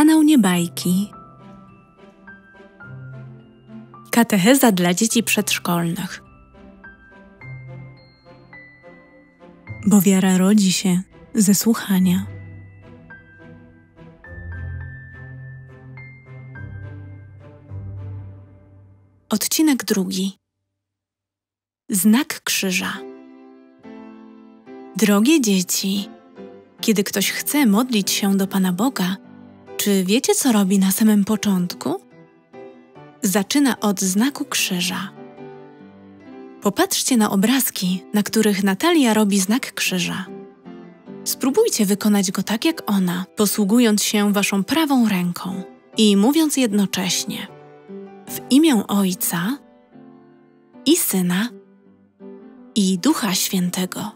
kanał Niebajki. Katecheza dla dzieci przedszkolnych. Bo wiara rodzi się ze słuchania. Odcinek drugi. Znak krzyża. Drogie dzieci, kiedy ktoś chce modlić się do Pana Boga, czy wiecie, co robi na samym początku? Zaczyna od znaku krzyża. Popatrzcie na obrazki, na których Natalia robi znak krzyża. Spróbujcie wykonać go tak jak ona, posługując się waszą prawą ręką i mówiąc jednocześnie: W imię Ojca i Syna i Ducha Świętego.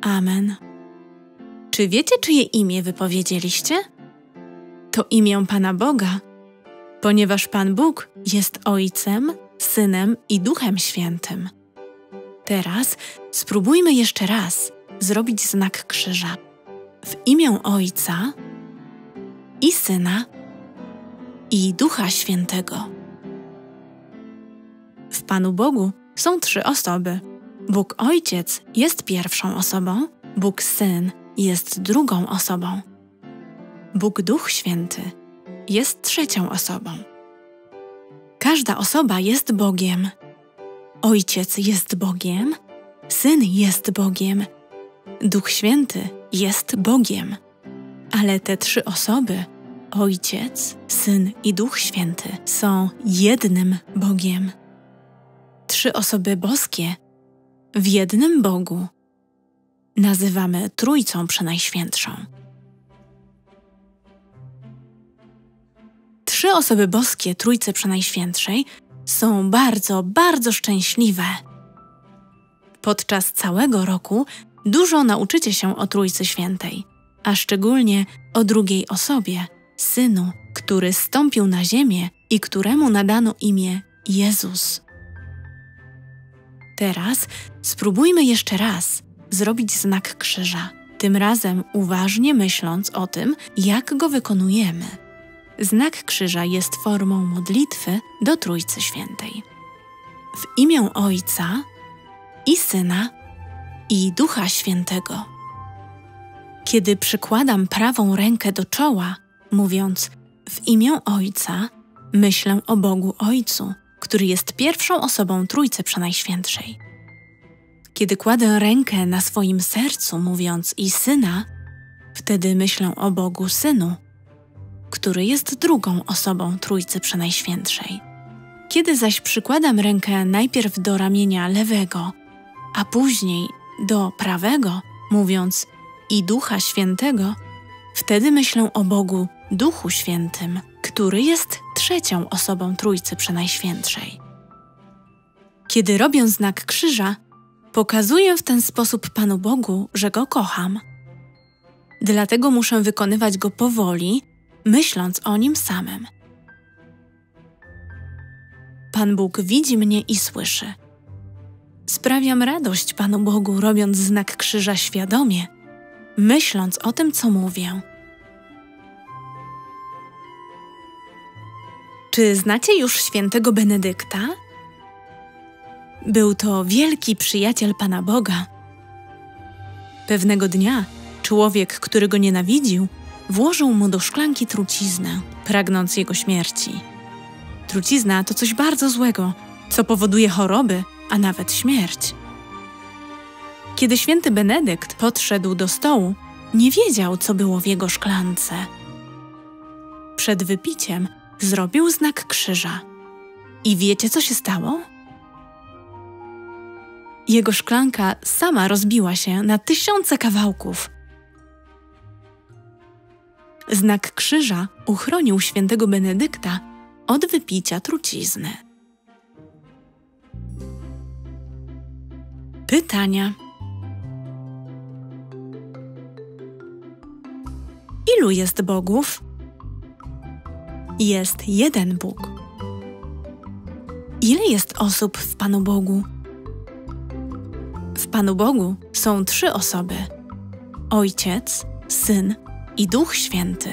Amen. Czy wiecie, czyje imię wypowiedzieliście? To imię Pana Boga, ponieważ Pan Bóg jest Ojcem, Synem i Duchem Świętym. Teraz spróbujmy jeszcze raz zrobić znak krzyża. W imię Ojca i Syna i Ducha Świętego. W Panu Bogu są trzy osoby. Bóg Ojciec jest pierwszą osobą, Bóg Syn jest drugą osobą. Bóg Duch Święty jest trzecią osobą. Każda osoba jest Bogiem. Ojciec jest Bogiem, Syn jest Bogiem, Duch Święty jest Bogiem. Ale te trzy osoby, Ojciec, Syn i Duch Święty, są jednym Bogiem. Trzy osoby boskie w jednym Bogu nazywamy Trójcą Przenajświętszą. Trzy osoby boskie Trójcy Przenajświętszej są bardzo, bardzo szczęśliwe. Podczas całego roku dużo nauczycie się o Trójcy Świętej, a szczególnie o drugiej osobie, Synu, który stąpił na ziemię i któremu nadano imię Jezus. Teraz spróbujmy jeszcze raz zrobić znak krzyża, tym razem uważnie myśląc o tym, jak go wykonujemy. Znak krzyża jest formą modlitwy do Trójcy Świętej. W imię Ojca i Syna i Ducha Świętego. Kiedy przykładam prawą rękę do czoła, mówiąc w imię Ojca, myślę o Bogu Ojcu, który jest pierwszą osobą Trójcy Przenajświętszej. Kiedy kładę rękę na swoim sercu, mówiąc i Syna, wtedy myślę o Bogu Synu, który jest drugą osobą Trójcy Przenajświętszej. Kiedy zaś przykładam rękę najpierw do ramienia lewego, a później do prawego, mówiąc i Ducha Świętego, wtedy myślę o Bogu Duchu Świętym, który jest trzecią osobą Trójcy Przenajświętszej. Kiedy robię znak krzyża, pokazuję w ten sposób Panu Bogu, że Go kocham. Dlatego muszę wykonywać go powoli, myśląc o nim samym. Pan Bóg widzi mnie i słyszy. Sprawiam radość Panu Bogu, robiąc znak krzyża świadomie, myśląc o tym, co mówię. Czy znacie już świętego Benedykta? Był to wielki przyjaciel Pana Boga. Pewnego dnia człowiek, który go nienawidził, włożył mu do szklanki truciznę, pragnąc jego śmierci. Trucizna to coś bardzo złego, co powoduje choroby, a nawet śmierć. Kiedy święty Benedykt podszedł do stołu, nie wiedział, co było w jego szklance. Przed wypiciem zrobił znak krzyża. I wiecie, co się stało? Jego szklanka sama rozbiła się na tysiące kawałków. Znak krzyża uchronił świętego Benedykta od wypicia trucizny. Pytania. Ilu jest bogów? Jest jeden Bóg. Ile jest osób w Panu Bogu? W Panu Bogu są trzy osoby: Ojciec, Syn i Duch Święty.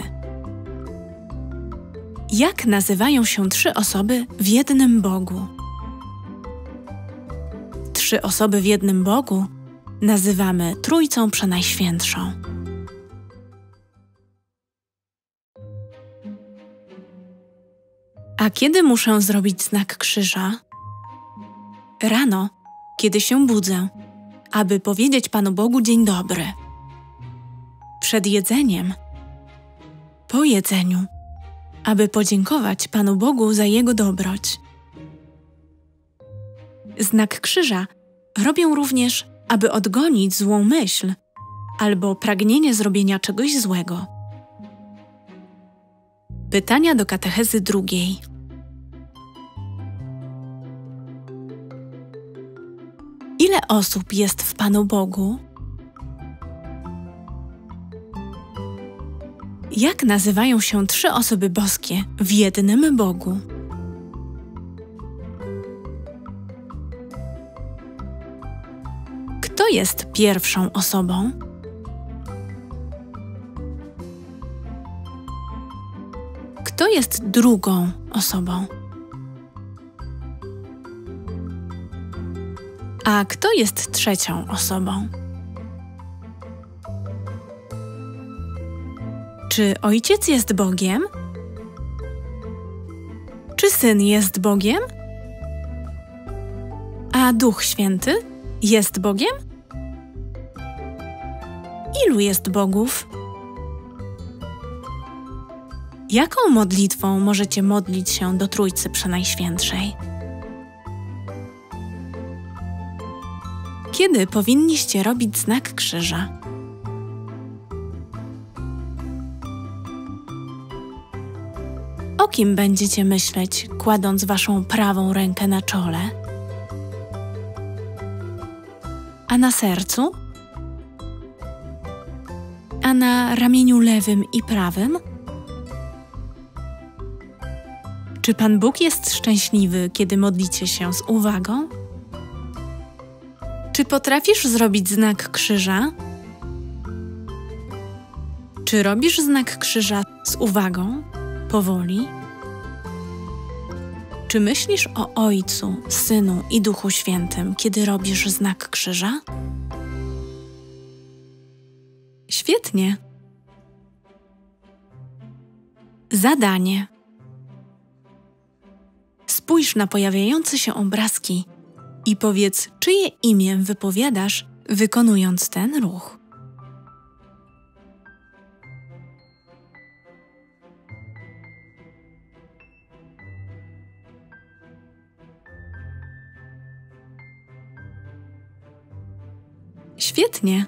Jak nazywają się trzy osoby w jednym Bogu? Trzy osoby w jednym Bogu nazywamy Trójcą Przenajświętszą. A kiedy muszę zrobić znak krzyża? Rano, kiedy się budzę, aby powiedzieć Panu Bogu dzień dobry. Przed jedzeniem, po jedzeniu, aby podziękować Panu Bogu za Jego dobroć. Znak krzyża robię również, aby odgonić złą myśl albo pragnienie zrobienia czegoś złego. Pytania do katechezy drugiej. Ile osób jest w Panu Bogu? Jak nazywają się trzy osoby boskie w jednym Bogu? Kto jest pierwszą osobą? Kto jest drugą osobą? A kto jest trzecią osobą? Czy ojciec jest Bogiem? Czy syn jest Bogiem? A duch święty jest Bogiem? Ilu jest Bogów? Jaką modlitwą możecie modlić się do Trójcy Przenajświętszej? Kiedy powinniście robić znak krzyża? Kim będziecie myśleć, kładąc waszą prawą rękę na czole? A na sercu? A na ramieniu lewym i prawym? Czy Pan Bóg jest szczęśliwy, kiedy modlicie się z uwagą? Czy potrafisz zrobić znak krzyża? Czy robisz znak krzyża z uwagą, powoli? Czy myślisz o Ojcu, Synu i Duchu Świętym, kiedy robisz znak krzyża? Świetnie. Zadanie. Spójrz na pojawiające się obrazki i powiedz, czyje imię wypowiadasz, wykonując ten ruch. Świetnie.